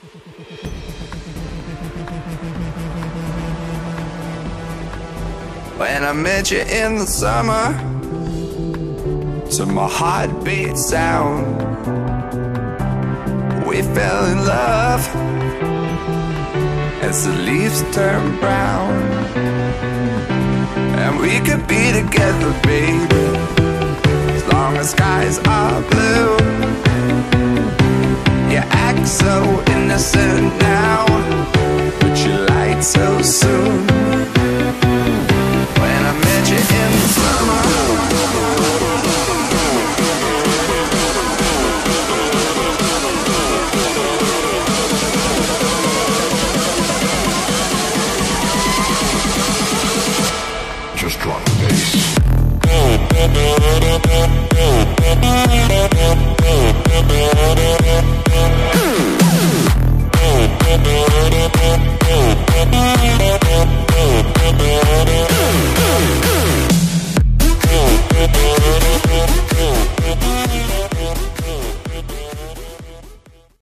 When I met you in the summer To my heartbeat sound We fell in love As the leaves turn brown. And we could be together, baby As long as skies are blue now, but you lied so soon. When I met you in summer. Just drop the bass.